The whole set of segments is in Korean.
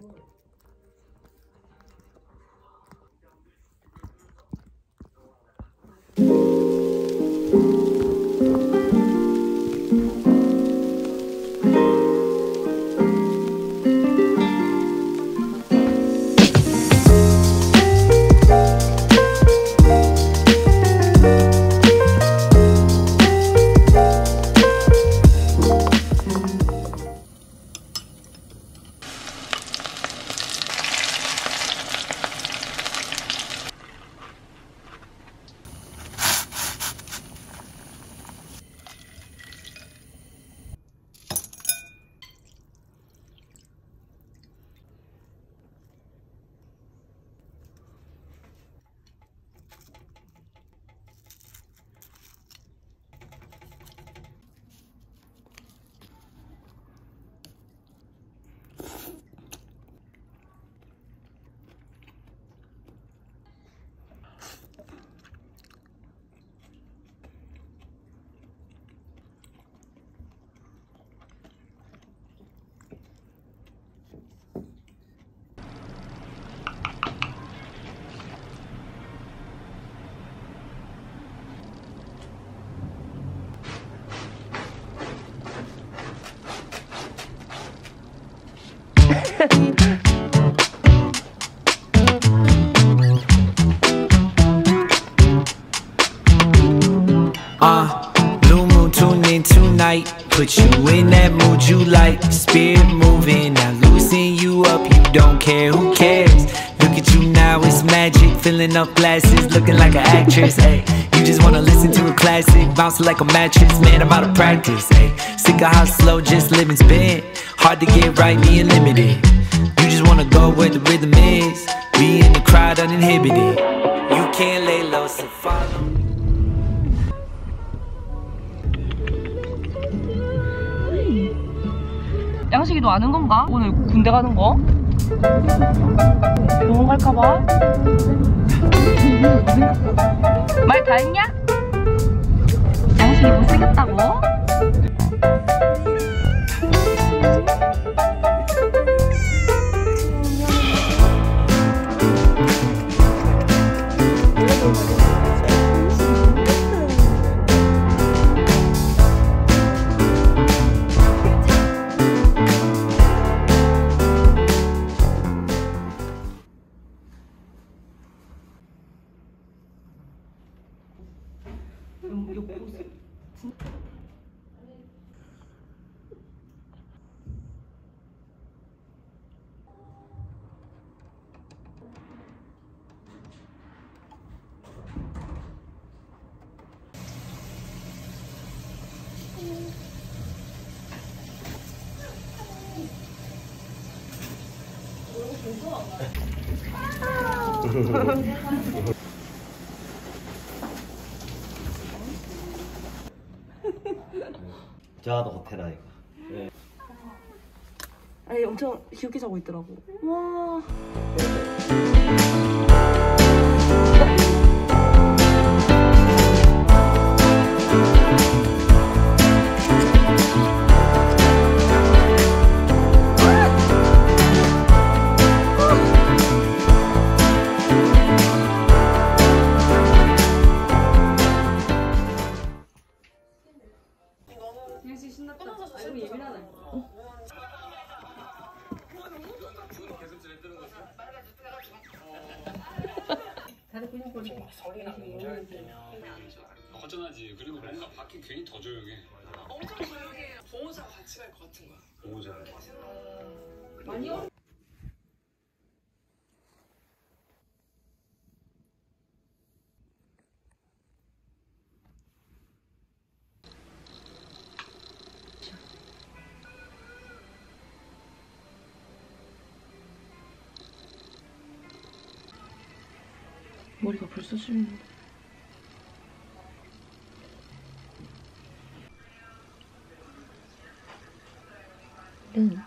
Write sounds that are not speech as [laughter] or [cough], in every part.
Lord Spirit moving, now loosen you up. You don't care, who cares? Look at you now, it's magic. Filling up glasses, looking like an actress. Hey, you just wanna listen to a classic, bouncing like a mattress. Man, I'm out of practice. Hey, sick of how slow just living's been. Hard to get right, being limited. You just wanna go where the rhythm is. Be in the crowd uninhibited. 양식이도 아는 건가? 오늘 군대 가는 거? 병원 갈까봐? 말 다 했냐? 양식이 못생겼다고? 저도 호텔 아이가. 아니 엄청 귀엽게 자고 있더라고 와 허전하지. 그리고 뭔가 밖이 괜히 더 조용해. 엄청 조용해. 보호자 같이 갈 것 같은 거야. 보호자. 머리가 벌써 시리네. 는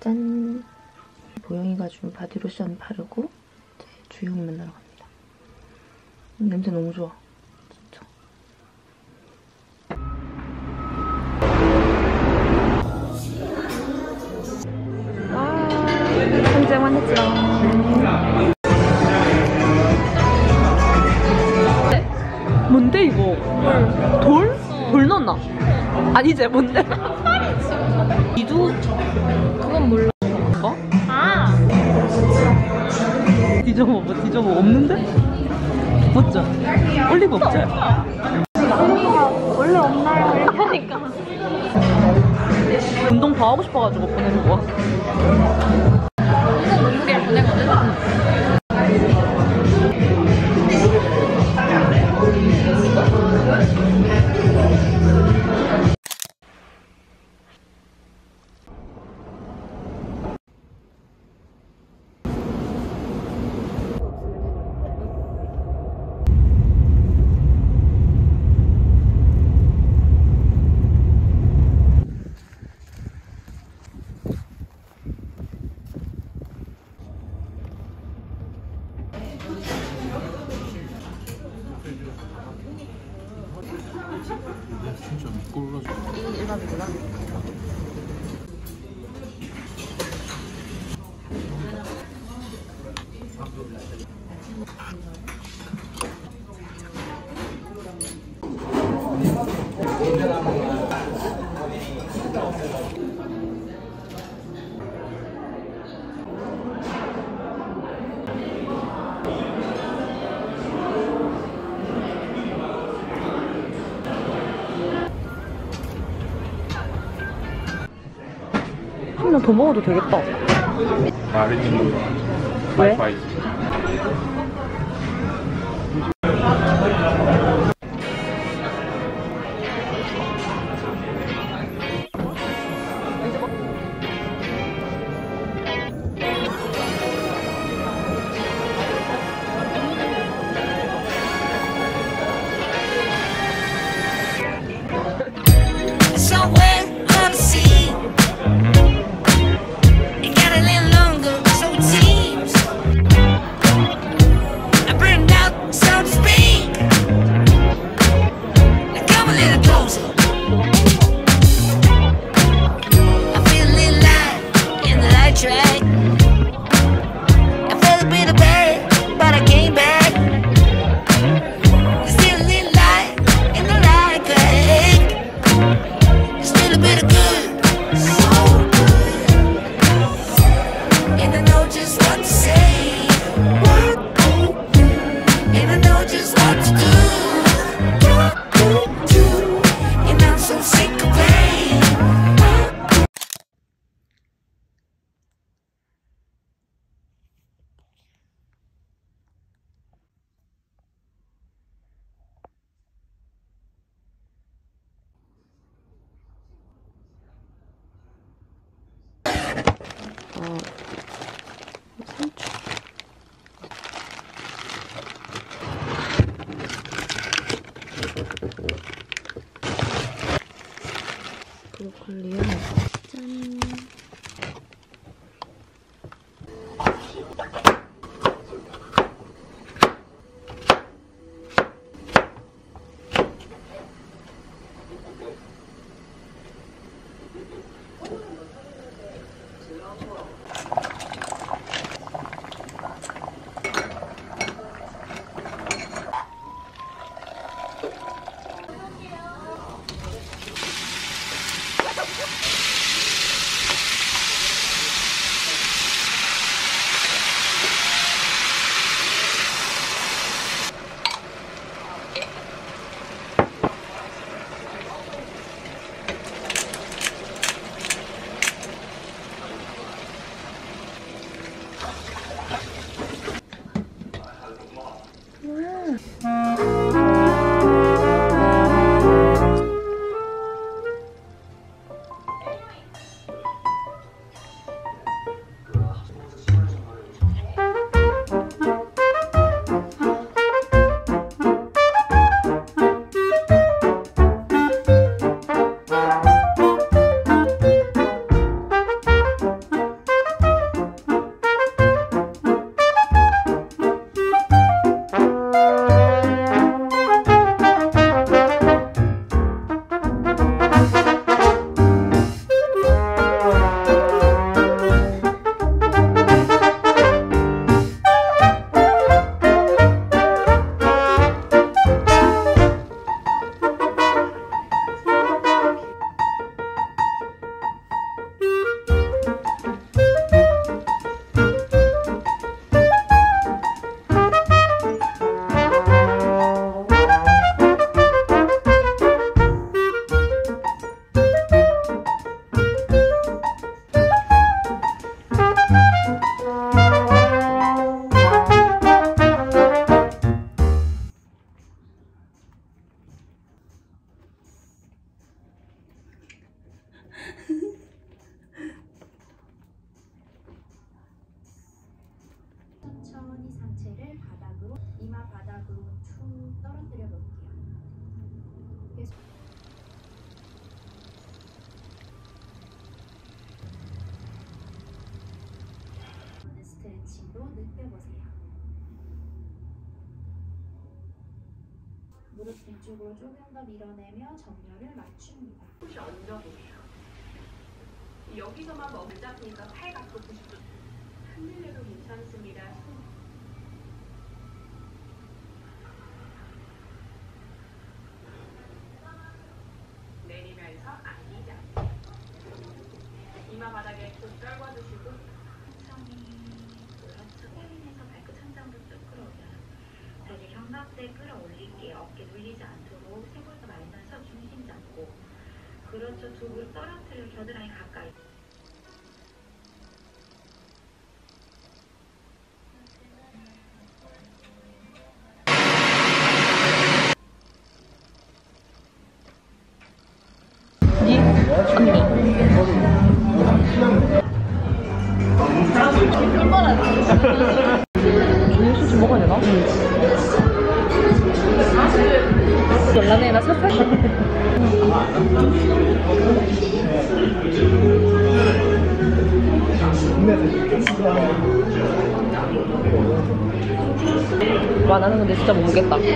짠! 보영이가 준 바디로션 바르고 이제 주영 만나러 갑니다. 음, 냄새 너무 좋아. 진짜. 현재만 했지 뭔데 이거? 돌? 돌 넣었나? 아니지 뭔데? 이두 그건 몰라. 뭐? 아. 뒤져봐 뭐 뒤져봐 없는데? 맞죠? 올리브 없지? 원래 없나요? 그러니까. 운동 더 하고 싶어가지고 보내는 거야. 한명더 먹어도 되겠다. 왜? 브로콜리요. 스트레칭도 느껴보세요. 무릎 뒤쪽으로 조금 더 밀어내며 정렬을 맞춥니다. 혹시 얹어보세요. 여기서만 멈을 잡으니까 팔 갖고 90도 흔들려도 괜찮습니다. 손 내리면서 아기자 이마 바닥에 좀 떨궈주시고 천천히 그렇죠. 내리면서 발끝 천장도 쭉 끌어올려요. 자 견갑대 끌어올릴게요. 어깨 눌리지 않도록 세골도 말면서 중심 잡고 그렇죠. 두 무릎 떨어뜨려 겨드랑이 가까이 음료수 먹어야 되나? 연락해 나 사팔 와 나는 근데 진짜 못 먹겠다. 미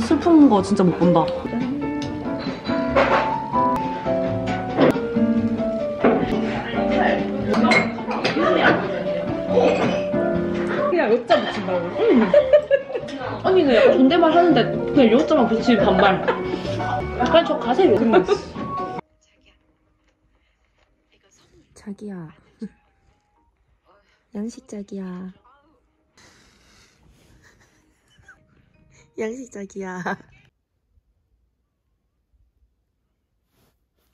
슬픈 거 진짜 못 본다. 그냥 요자 붙인다고. 아니 그냥 약간 존댓말 하는데 그냥 요자만 붙이면 반말. 약간 저 가세 요. 자기야. [laughs] 양식 자기야. 양식 자기야.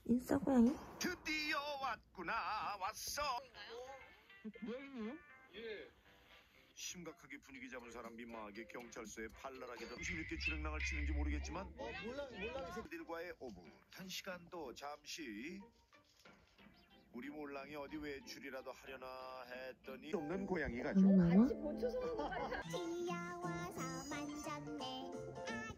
인싸 고양이? 드디어 왔구나. 왔어. 심각하게 분위기 잡은 사람 민망하게 경찰서에 발랄하게 정신 있게 출행랑을 치는지 모르겠지만 들과의 오붓한 시간도 잠시 우리 몰랑이 어디 외출이라도 하려나 했더니 없는 고양이가 좀 얼마나? 귀여워서 만졌네 아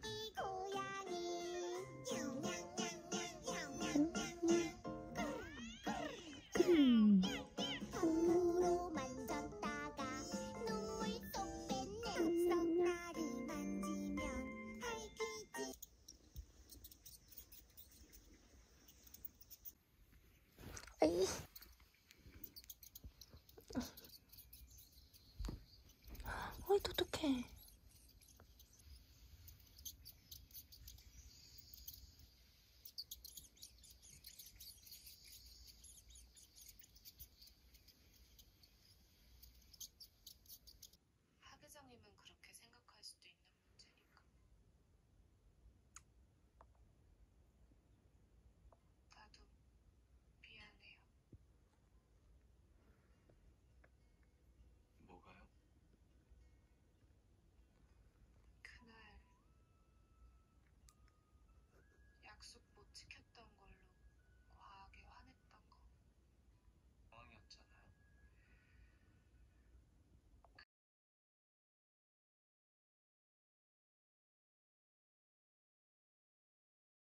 아이. 어이, 똑똑해.